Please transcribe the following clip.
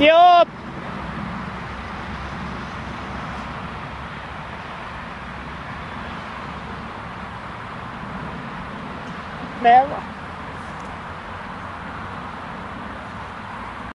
Yup.